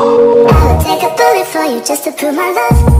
I'll take a bullet for you just to prove my love.